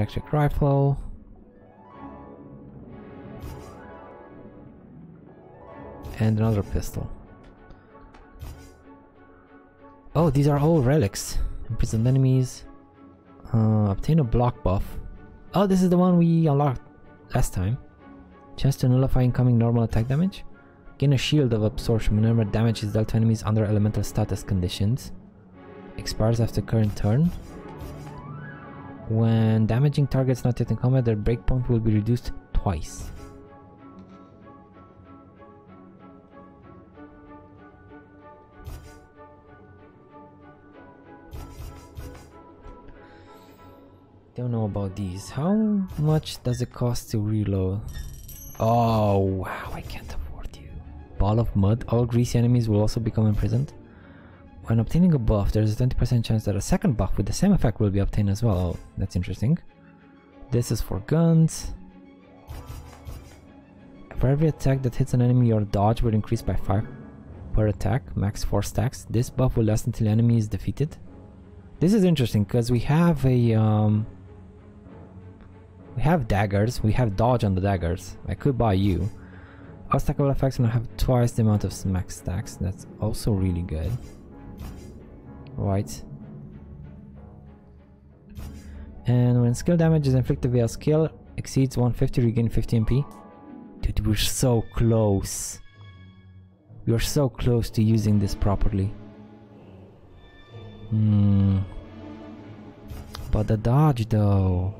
electric rifle. And another pistol. Oh, these are all relics. Imprisoned enemies. Uh, obtain a block buff. Oh, this is the one we unlocked last time. Chance to nullify incoming normal attack damage. Gain a shield of absorption whenever damage is dealt to enemies under elemental status conditions. Expires after current turn. When damaging targets not yet in combat, their breakpoint will be reduced twice. Don't know about these. How much does it cost to reload? Oh, wow, I can't afford you. Ball of Mud. All greasy enemies will also become imprisoned. When obtaining a buff, there is a 20% chance that a second buff with the same effect will be obtained as well. Oh, that's interesting. This is for guns. For every attack that hits an enemy, your dodge will increase by 5 per attack, max 4 stacks. This buff will last until the enemy is defeated. This is interesting because we have a um, we have daggers, we have dodge on the daggers. I could buy you. Obstacle effects and I have twice the amount of max stacks. That's also really good. Right. And when skill damage is inflicted via skill exceeds 150, regain 50 MP. Dude, we're so close. We're so close to using this properly. Hmm. But the dodge though.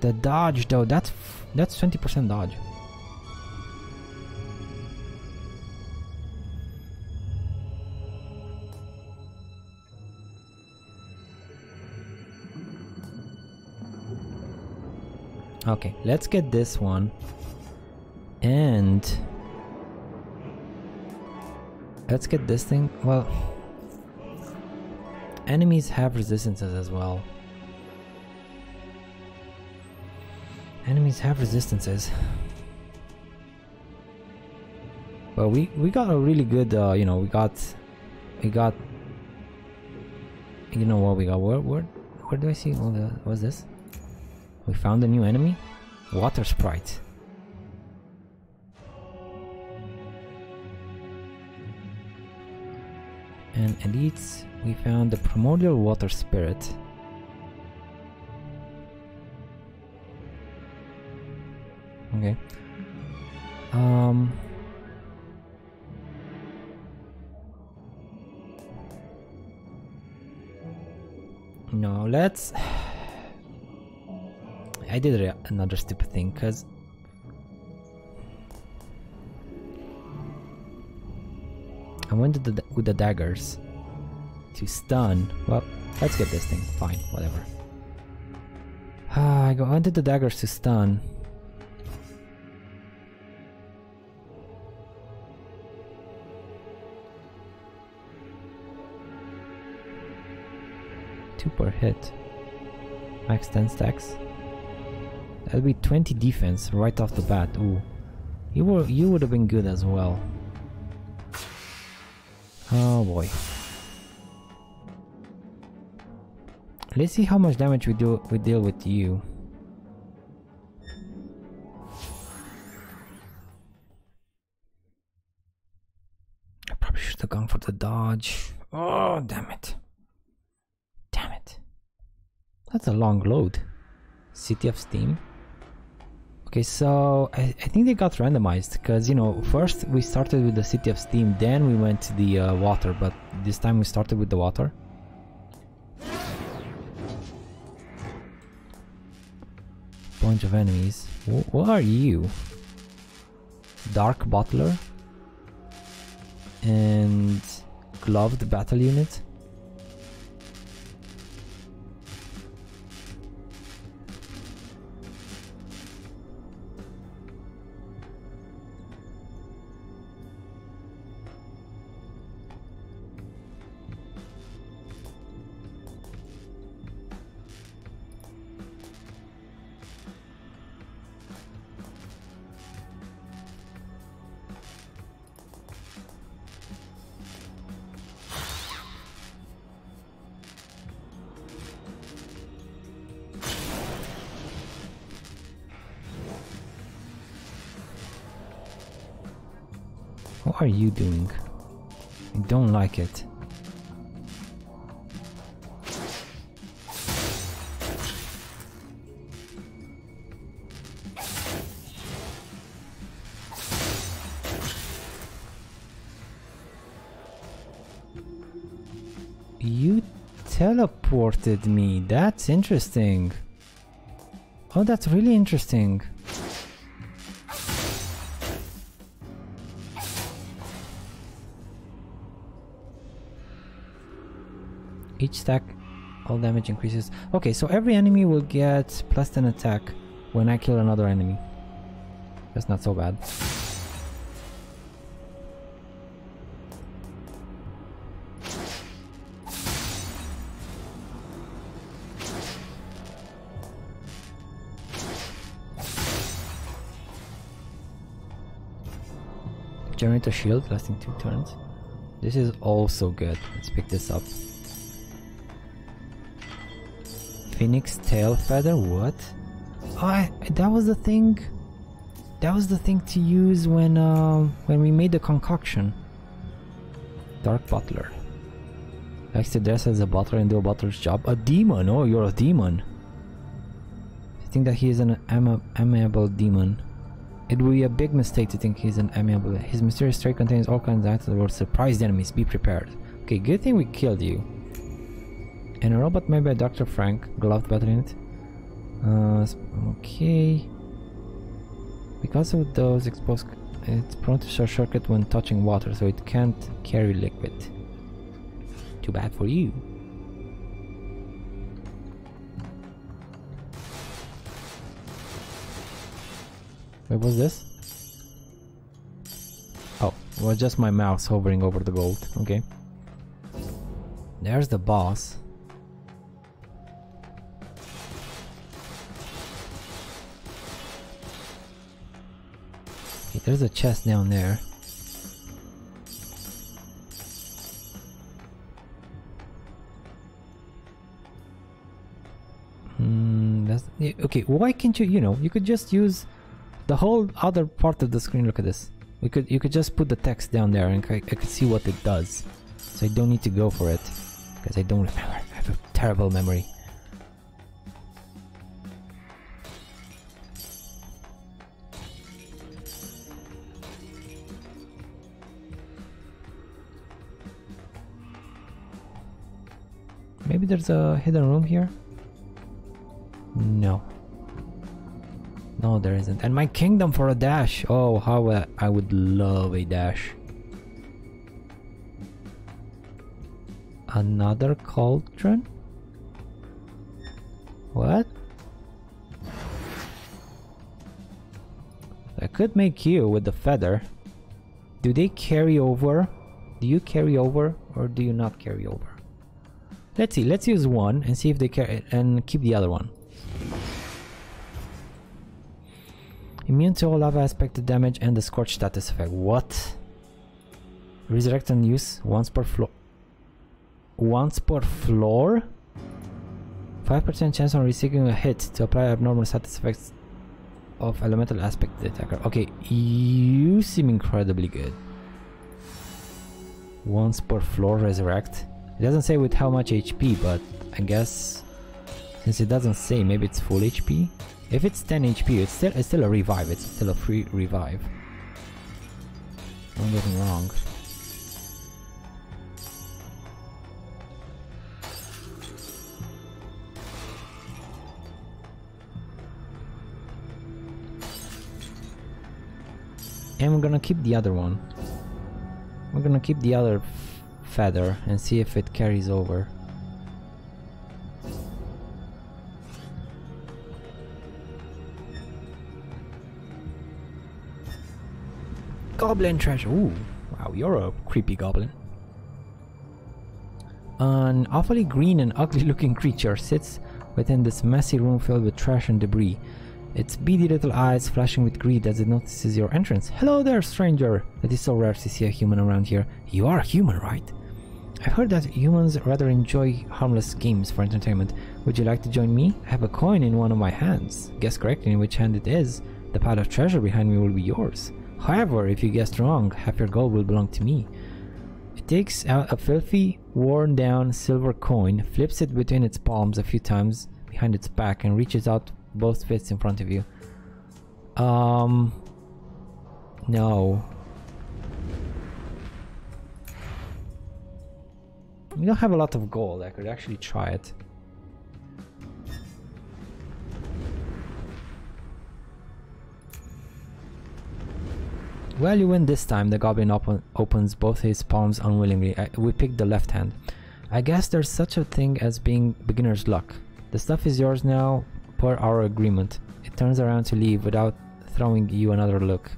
The dodge though, that's that's 20% dodge. Okay, let's get this one. And let's get this thing. Well, enemies have resistances as well. Enemies have resistances. But we we got a really good uh, you know, we got we got you know what we got where where where do I see all the what's this? We found a new enemy? Water Sprite. And elites, we found the Primordial Water Spirit. Okay. Um. No, let's. I did another stupid thing because I went to the, with the daggers to stun. Well, let's get this thing. Fine, whatever. Ah, I go onto the daggers to stun. Two per hit. Max 10 stacks. That'll be 20 defense right off the bat. Ooh. You were you would have been good as well. Oh boy. Let's see how much damage we do we deal with you. I probably should have gone for the dodge. Oh damn it. Damn it. That's a long load. City of Steam. Okay, so I, I think they got randomized because, you know, first we started with the City of Steam, then we went to the uh, water, but this time we started with the water. Bunch of enemies. W what are you? Dark Butler? And Gloved Battle Unit? Are you doing? I don't like it. You teleported me. That's interesting. Oh, that's really interesting. Each stack, all damage increases. Okay, so every enemy will get plus 10 attack when I kill another enemy. That's not so bad. Generator shield lasting two turns. This is also good. Let's pick this up. Phoenix tail feather, what? Oh, I, that was the thing. That was the thing to use when uh, when we made the concoction. Dark Butler. Likes to dress as a butler and do a butler's job. A demon! Oh, you're a demon. I think that he is an amiable demon. It would be a big mistake to think he's an amiable. His mysterious trait contains all kinds of items that will surprise enemies. Be prepared. Okay, good thing we killed you. And a robot made by Dr. Frank, gloved battle unit. Uh, okay. Because of those exposed, it's prone to short circuit when touching water, so it can't carry liquid. Too bad for you. Wait, was this? Oh, it was just my mouse hovering over the gold. Okay. There's the boss. Okay, there's a chest down there. Hmm, okay. Why can't you? You know, you could just use the whole other part of the screen. Look at this. We could you could just put the text down there, and I, I could see what it does. So I don't need to go for it because I don't remember. I have a terrible memory. There's a hidden room here? No. No, there isn't. And my kingdom for a dash. Oh, how I would love a dash. Another cauldron? What? I could make you with the feather. Do they carry over? Do you carry over or do you not carry over? Let's see, let's use one and see if they carry and keep the other one. Immune to all lava aspect damage and the scorch status effect. What? Resurrect and use once per floor. Once per floor? 5% chance on receiving a hit to apply abnormal status effects of elemental aspect attacker. Okay, you seem incredibly good. Once per floor resurrect. It doesn't say with how much HP, but I guess since it doesn't say, maybe it's full HP. If it's 10 HP, it's still it's still a revive. It's still a free revive. I'm get me wrong. And we're gonna keep the other one. We're gonna keep the other feather and see if it carries over. Goblin treasure. Ooh, wow, you're a creepy goblin. An awfully green and ugly looking creature sits within this messy room filled with trash and debris. Its beady little eyes flashing with greed as it notices your entrance. Hello there, stranger! It is so rare to see a human around here. You are human, right? I've heard that humans rather enjoy harmless games for entertainment. Would you like to join me? I have a coin in one of my hands. Guess correctly in which hand it is. The pile of treasure behind me will be yours. However, if you guessed wrong, half your gold will belong to me. It takes out a filthy, worn down silver coin, flips it between its palms a few times behind its back, and reaches out both fists in front of you. Um. No. We don't have a lot of gold. I could actually try it. Well, you win this time. The goblin op opens both his palms unwillingly. I, we picked the left hand. I guess there's such a thing as being beginner's luck. The stuff is yours now, per our agreement. It turns around to leave without throwing you another look.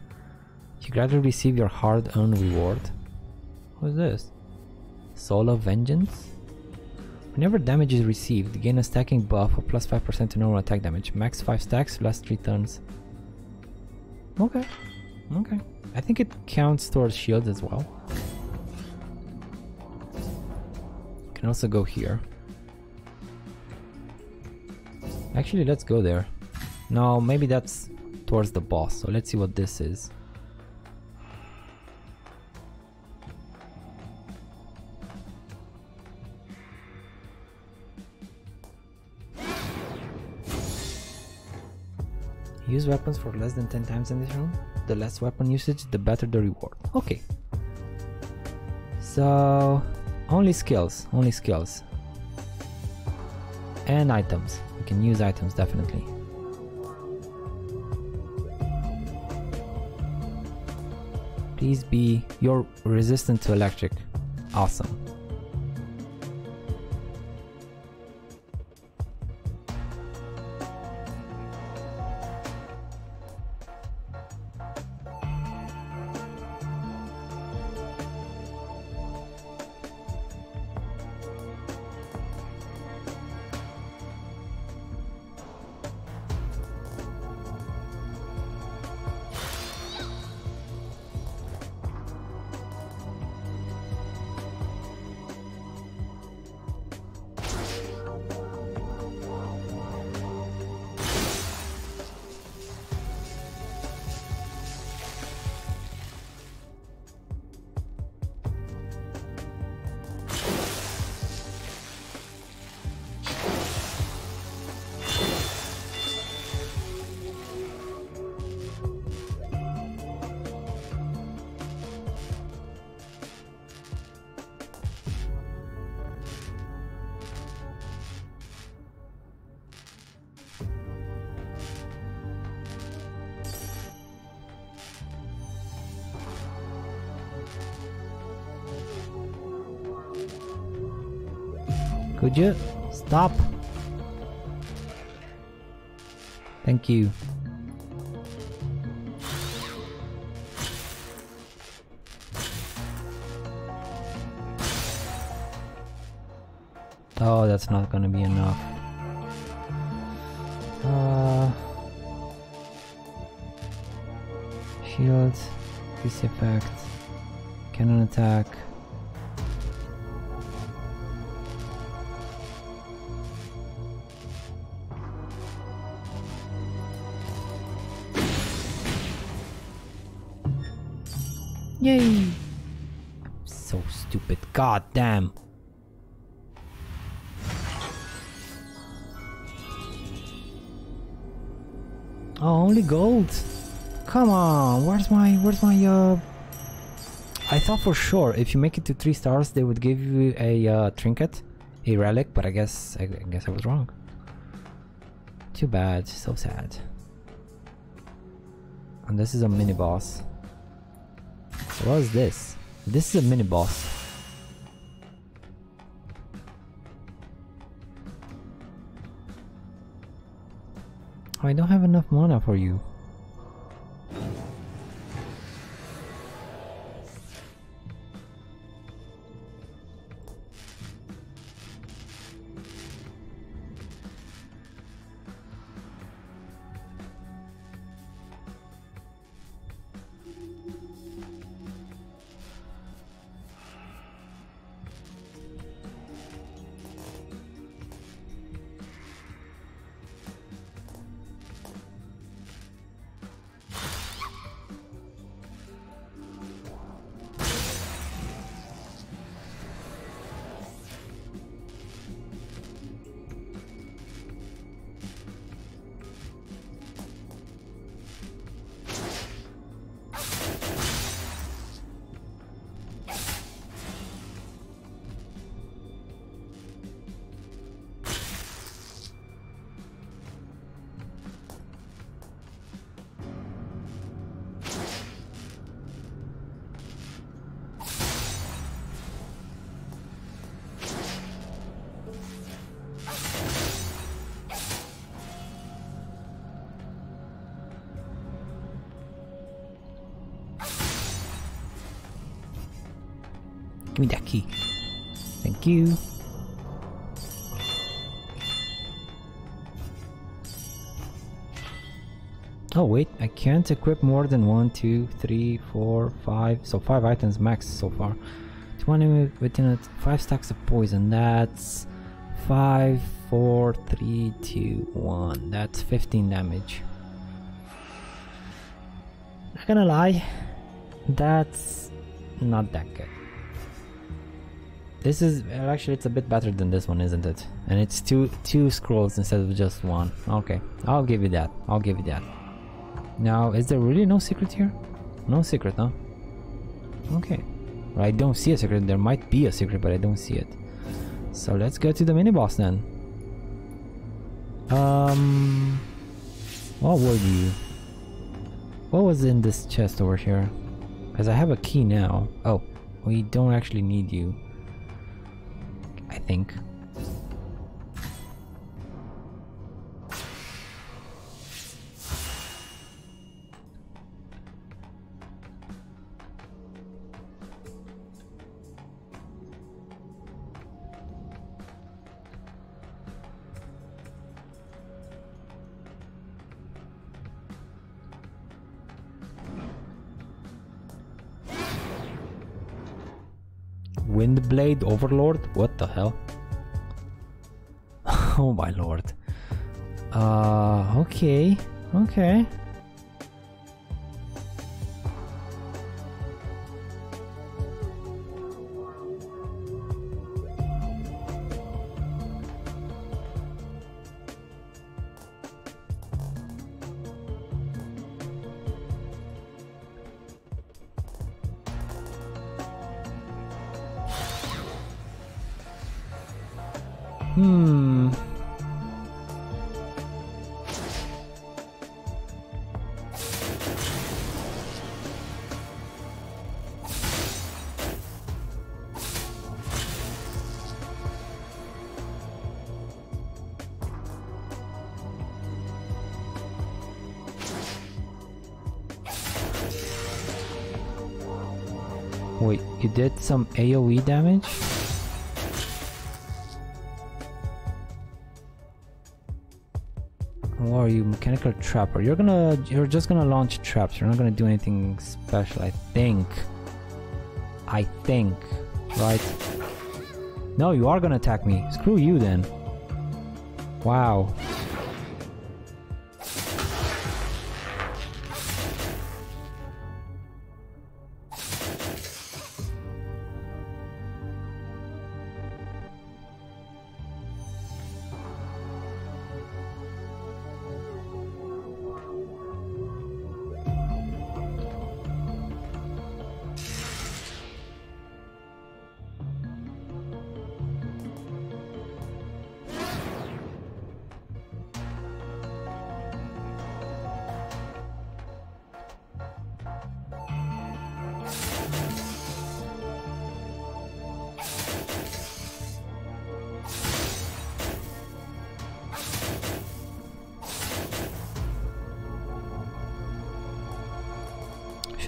You gradually receive your hard-earned reward. What is this? Soul of Vengeance? Whenever damage is received, gain a stacking buff of plus 5% to normal attack damage. Max 5 stacks, last 3 turns. Okay. Okay. I think it counts towards shields as well. You can also go here. Actually, let's go there. No, maybe that's towards the boss. So let's see what this is. Use weapons for less than 10 times in this room. The less weapon usage, the better the reward. Okay. So, only skills, only skills. And items. You can use items definitely. Please be, you're resistant to electric. Awesome. Could you stop? Thank you. Oh, that's not gonna be enough. Uh, shield, this effect, cannon attack. God damn. Oh, only gold. Come on. Where's my where's my uh I thought for sure if you make it to 3 stars they would give you a uh, trinket, a relic, but I guess I, I guess I was wrong. Too bad. So sad. And this is a mini boss. What is this? This is a mini boss. I don't have enough mana for you. Me that key. Thank you. Oh wait, I can't equip more than one, two, three, four, five. So five items max so far. 20 within it, five stacks of poison. That's five, four, three, two, one. That's 15 damage. Not gonna lie, that's not that good. This is actually it's a bit better than this one, isn't it? And it's two two scrolls instead of just one. Okay, I'll give you that. I'll give you that. Now, is there really no secret here? No secret, huh? Okay. Well, I don't see a secret. There might be a secret, but I don't see it. So let's go to the mini boss then. Um, what were you? What was in this chest over here? Because I have a key now. Oh, we don't actually need you. Think. Windblade Overlord? What the hell? Oh my lord. Uh, okay. Okay. Hmm. You did some AoE damage? Or are you mechanical trapper? You're gonna you're just gonna launch traps. You're not gonna do anything special, I think. I think. Right? No, you are gonna attack me. Screw you then. Wow.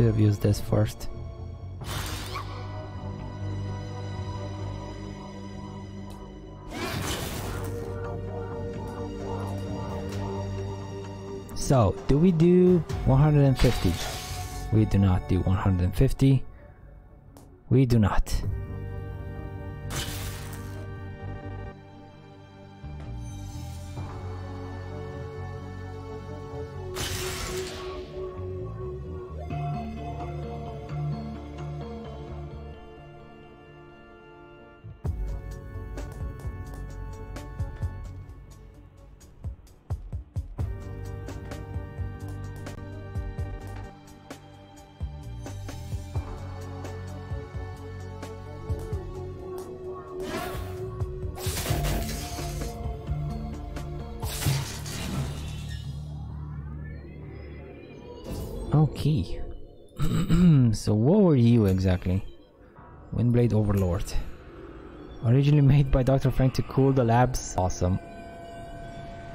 Should have used this first. So, do we do 150? We do not do 150. We do not. What you exactly? Windblade Overlord. Originally made by Dr. Frank to cool the labs. Awesome.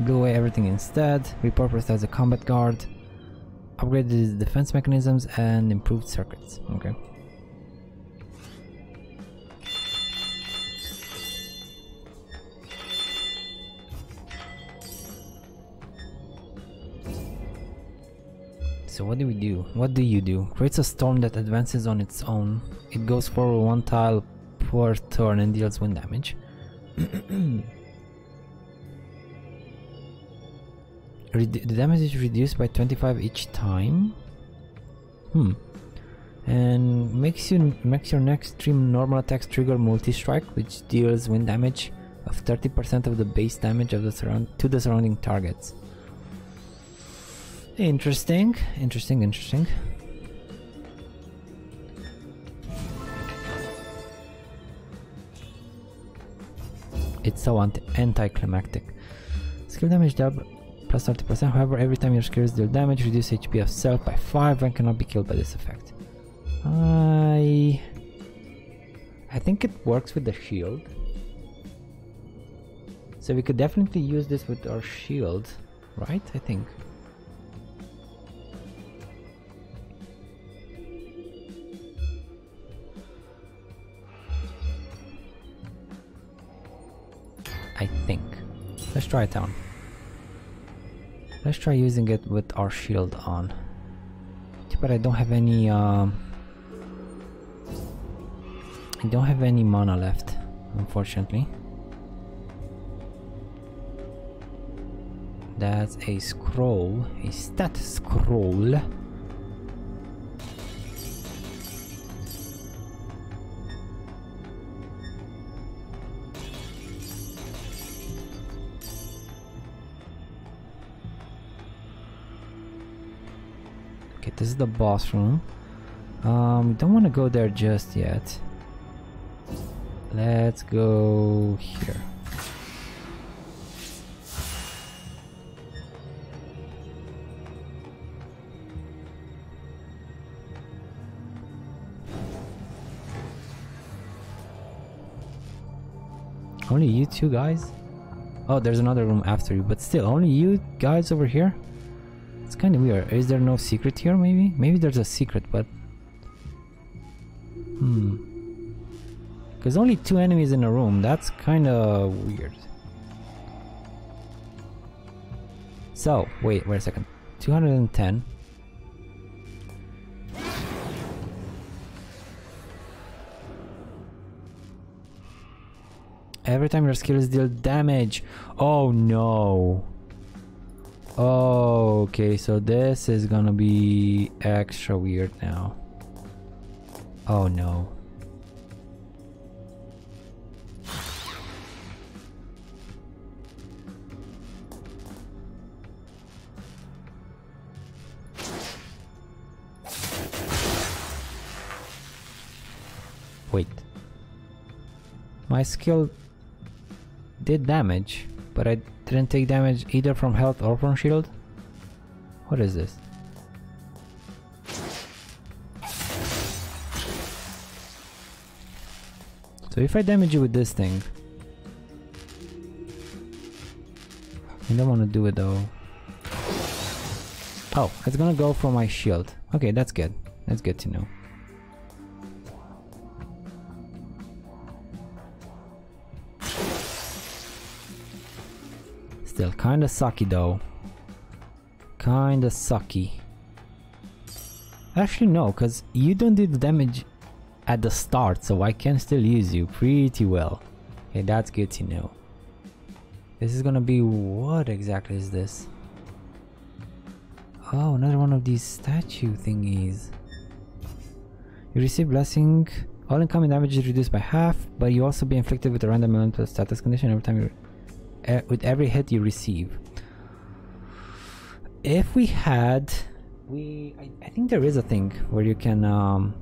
Blew away everything instead. Repurposed as a combat guard. Upgraded defense mechanisms and improved circuits. Okay. So what do we do? What do you do? Creates a storm that advances on its own. It goes forward one tile per turn and deals wind damage. the damage is reduced by 25 each time. Hmm. And makes you makes your next three normal attacks trigger multi-strike, which deals wind damage of 30% of the base damage of the surround to the surrounding targets. Interesting, interesting, interesting. It's so anti-climactic. Skill damage dealt plus 30%, however every time your skills deal damage, reduce HP of self by 5 and cannot be killed by this effect. I... I think it works with the shield. So we could definitely use this with our shield, right? I think. Let's try it on. Let's try using it with our shield on. But I don't have any um, I don't have any mana left, unfortunately. That's a scroll, a stat scroll. The boss room. Um, don't want to go there just yet. Let's go here. Only you two guys? Oh, there's another room after you, but still, only you guys over here? Kind of weird. Is there no secret here, maybe? Maybe there's a secret, but... Hmm. Because only two enemies in a room, that's kind of weird. So, wait, wait a second. 210. Every time your skills deal damage. Oh no. Oh, okay, so this is gonna be extra weird now. Oh no. Wait. My skill did damage, but I didn't take damage either from health or from shield? What is this? So if I damage you with this thing... I don't want to do it though. Oh, it's gonna go for my shield. Okay, that's good. That's good to know. Still kinda sucky though. Kinda sucky. Actually no, cause you don't do the damage at the start, so I can still use you pretty well. Okay, that's good to know. This is gonna be... what exactly is this? Oh, another one of these statue thingies. You receive blessing. All incoming damage is reduced by half, but you also be inflicted with a random elemental status condition every time you with every hit you receive. If we had, we I, I think there is a thing where you can um,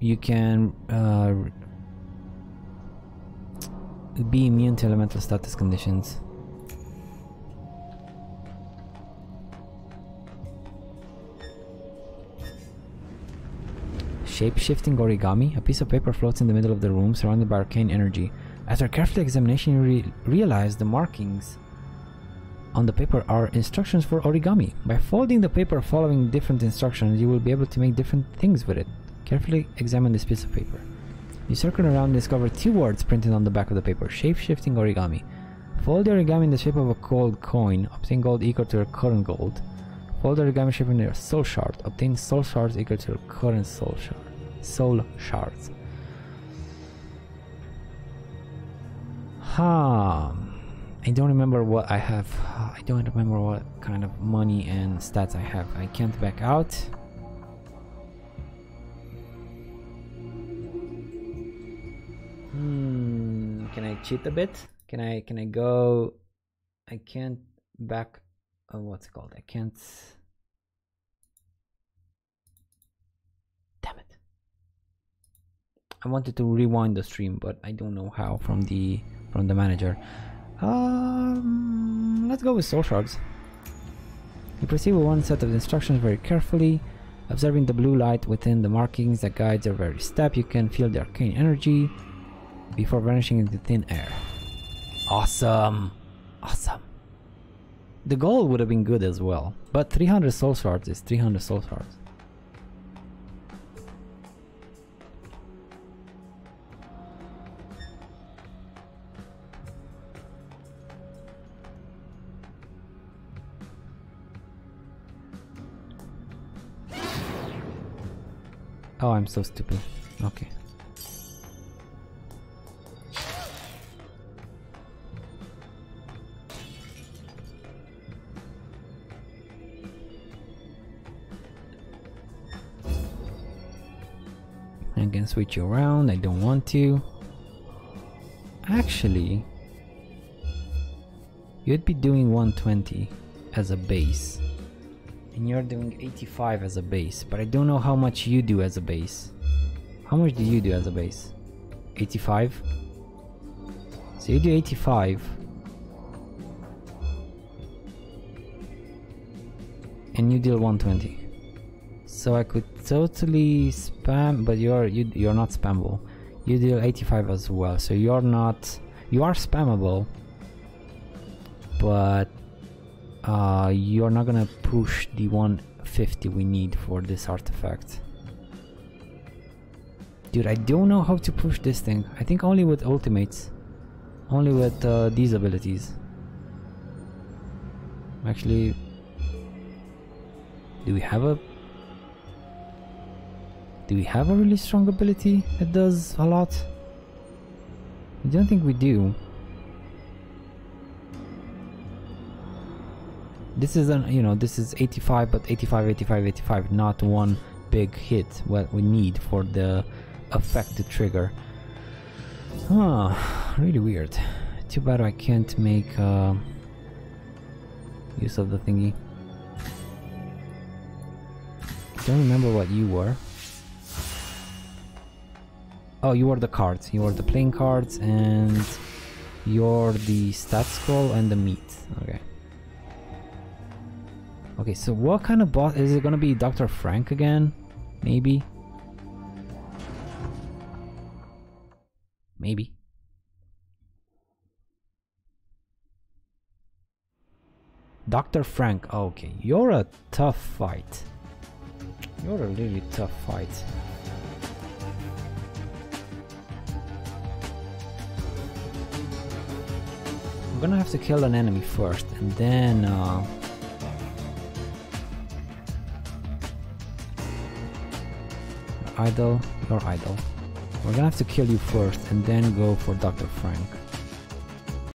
you can uh, be immune to elemental status conditions. Shape-shifting origami. A piece of paper floats in the middle of the room, surrounded by arcane energy. After careful examination, you re realize the markings on the paper are instructions for origami. By folding the paper following different instructions, you will be able to make different things with it. Carefully examine this piece of paper. You circle around and discover two words printed on the back of the paper, shape-shifting origami. Fold the origami in the shape of a gold coin, obtain gold equal to your current gold. Fold the origami shape in your soul shard. Obtain soul shards equal to your current soul shard. Soul shards. I don't remember what I have. I don't remember what kind of money and stats I have. I can't back out. Hmm. Can I cheat a bit? Can I? Can I go? I can't back. Oh, what's it called? I can't. Damn it! I wanted to rewind the stream, but I don't know how from the from the manager. Um, let's go with soul shards. You proceed with one set of instructions very carefully. Observing the blue light within the markings that guides your very step, you can feel the arcane energy before vanishing into thin air. Awesome! Awesome. The gold would have been good as well, but 300 soul shards is 300 soul shards. Oh, I'm so stupid. Okay. I can switch you around, I don't want to. Actually, you'd be doing 120 as a base and you're doing 85 as a base but I don't know how much you do as a base. How much do you do as a base? 85 so you do 85 and you deal 120 so I could totally spam but you're you, you're not spammable. You deal 85 as well so you're not you are spammable but uh, you're not gonna push the 150 we need for this artifact. Dude, I don't know how to push this thing. I think only with ultimates. Only with uh, these abilities. Actually, do we have a... Do we have a really strong ability that does a lot? I don't think we do. This is an you know this is 85 but 85 85 85 not one big hit what we need for the effect to trigger. Huh really weird. Too bad I can't make uh, use of the thingy. Don't remember what you were. Oh you were the cards. You were the playing cards and you're the stat scroll and the meat. Okay Okay, so what kind of boss? Is it gonna be Dr. Frank again? Maybe? Maybe. Dr. Frank, okay, you're a tough fight. You're a really tough fight. I'm gonna have to kill an enemy first and then uh, idle, you're idle. We're gonna have to kill you first and then go for Dr. Frank.